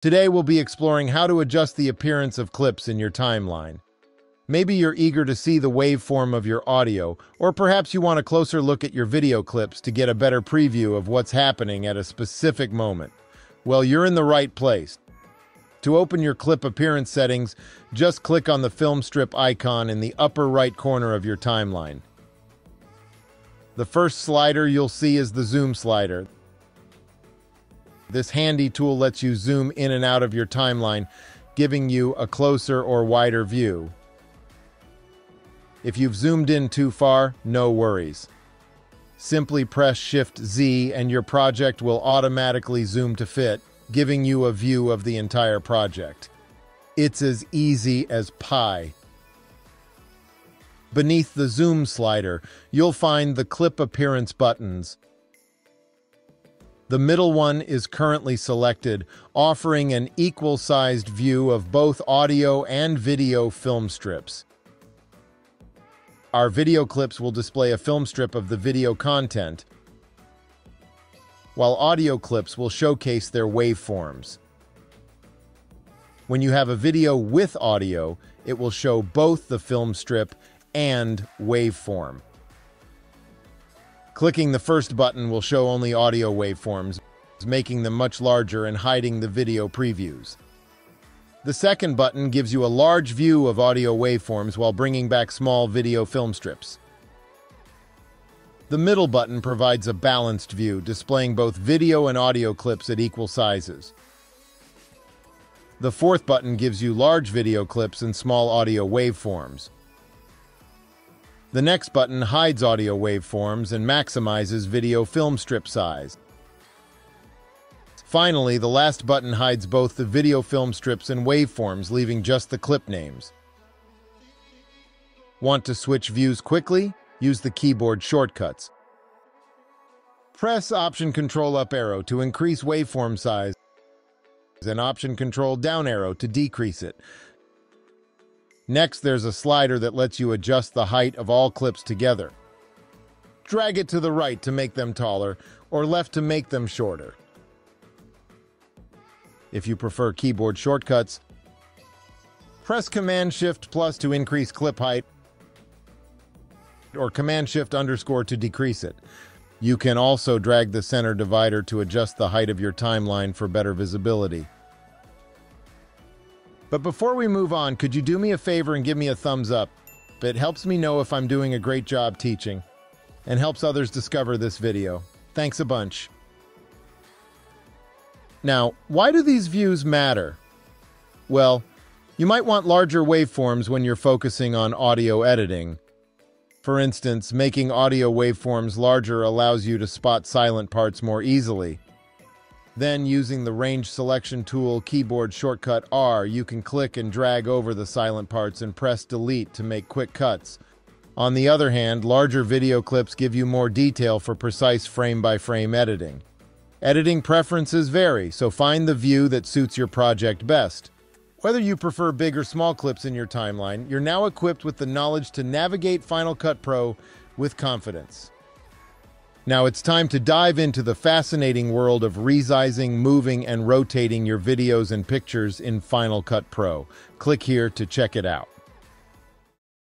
Today we'll be exploring how to adjust the appearance of clips in your timeline. Maybe you're eager to see the waveform of your audio, or perhaps you want a closer look at your video clips to get a better preview of what's happening at a specific moment. Well, you're in the right place. To open your clip appearance settings, just click on the film strip icon in the upper right corner of your timeline. The first slider you'll see is the zoom slider. This handy tool lets you zoom in and out of your timeline, giving you a closer or wider view. If you've zoomed in too far, no worries. Simply press Shift-Z and your project will automatically zoom to fit, giving you a view of the entire project. It's as easy as pie. Beneath the zoom slider, you'll find the clip appearance buttons. The middle one is currently selected, offering an equal-sized view of both audio and video film strips. Our video clips will display a film strip of the video content, while audio clips will showcase their waveforms. When you have a video with audio, it will show both the film strip and waveform. Clicking the first button will show only audio waveforms, making them much larger and hiding the video previews. The second button gives you a large view of audio waveforms while bringing back small video film strips. The middle button provides a balanced view, displaying both video and audio clips at equal sizes. The fourth button gives you large video clips and small audio waveforms. The next button hides audio waveforms and maximizes video film strip size. Finally, the last button hides both the video film strips and waveforms, leaving just the clip names. Want to switch views quickly? Use the keyboard shortcuts. Press Option Control Up arrow to increase waveform size and Option Control Down arrow to decrease it. Next, there's a slider that lets you adjust the height of all clips together. Drag it to the right to make them taller, or left to make them shorter. If you prefer keyboard shortcuts, press Command-Shift plus to increase clip height, or Command-Shift underscore to decrease it. You can also drag the center divider to adjust the height of your timeline for better visibility. But before we move on, could you do me a favor and give me a thumbs up? It helps me know if I'm doing a great job teaching and helps others discover this video. Thanks a bunch. Now, why do these views matter? Well, you might want larger waveforms when you're focusing on audio editing. For instance, making audio waveforms larger allows you to spot silent parts more easily. Then, using the range selection tool keyboard shortcut R, you can click and drag over the silent parts and press delete to make quick cuts. On the other hand, larger video clips give you more detail for precise frame-by-frame -frame editing. Editing preferences vary, so find the view that suits your project best. Whether you prefer big or small clips in your timeline, you're now equipped with the knowledge to navigate Final Cut Pro with confidence. Now it's time to dive into the fascinating world of resizing, moving, and rotating your videos and pictures in Final Cut Pro. Click here to check it out.